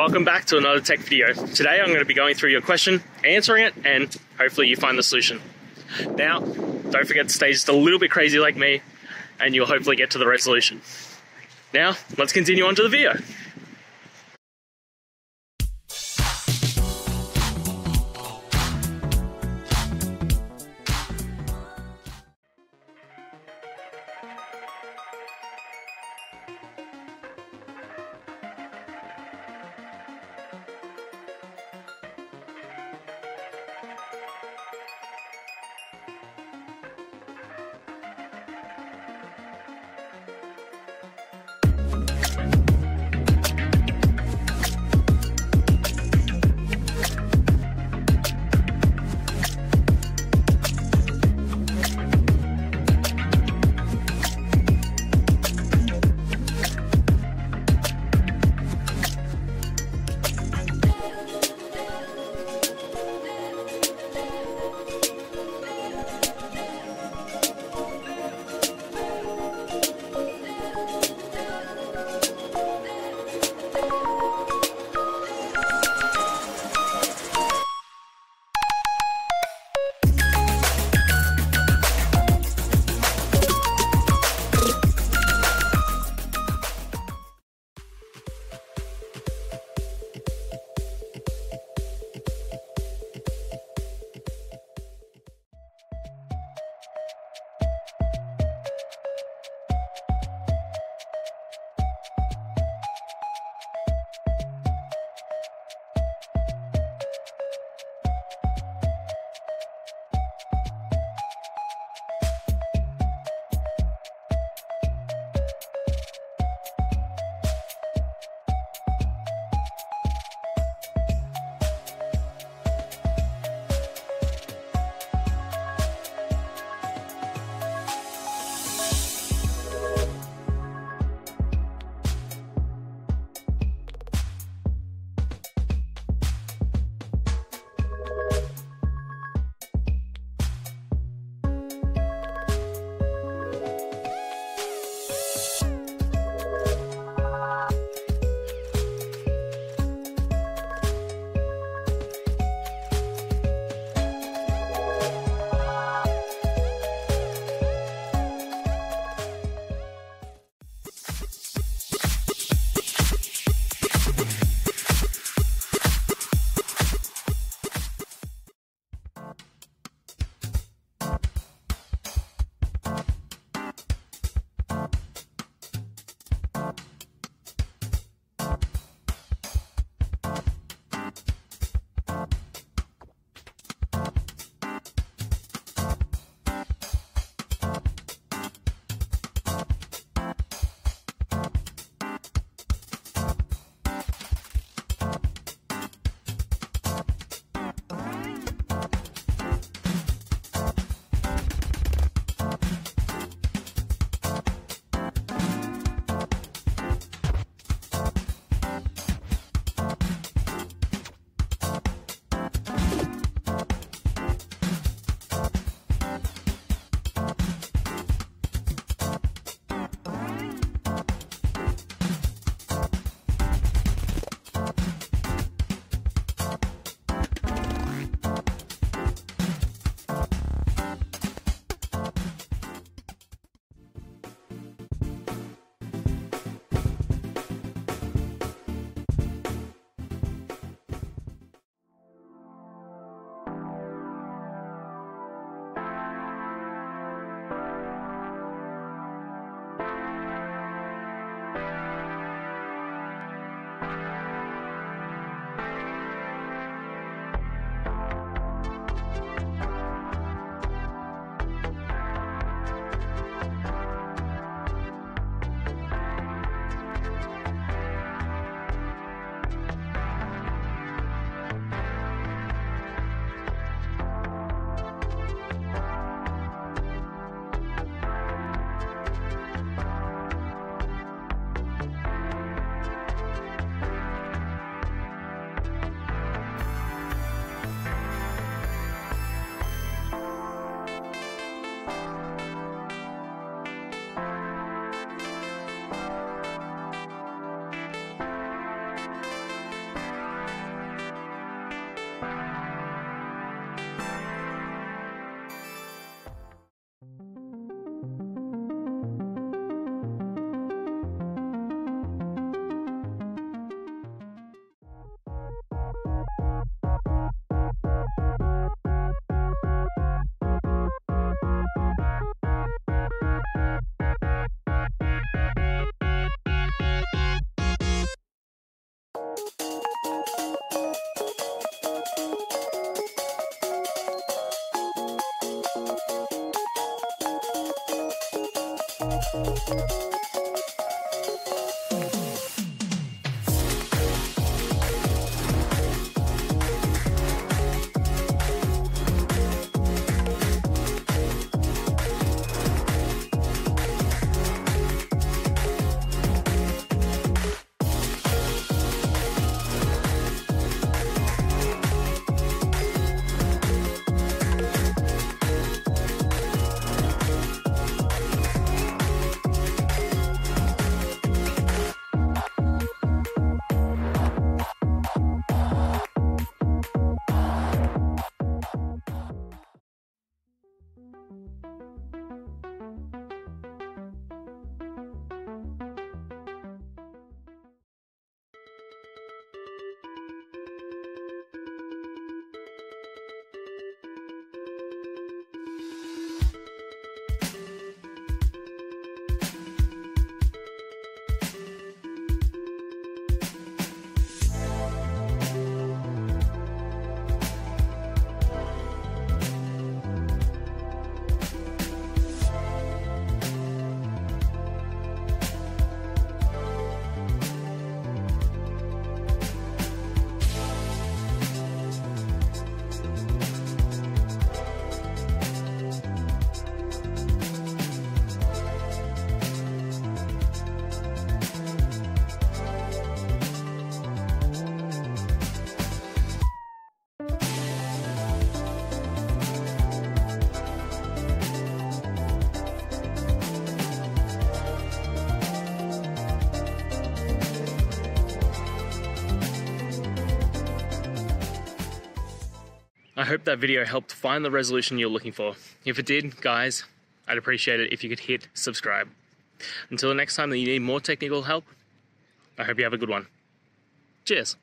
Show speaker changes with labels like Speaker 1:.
Speaker 1: Welcome back to another tech video. Today I'm going to be going through your question, answering it, and hopefully you find the solution. Now, don't forget to stay just a little bit crazy like me, and you'll hopefully get to the resolution. Now, let's continue on to the video. I hope that video helped find the resolution you're looking for. If it did, guys, I'd appreciate it if you could hit subscribe. Until the next time that you need more technical help, I hope you have a good one. Cheers.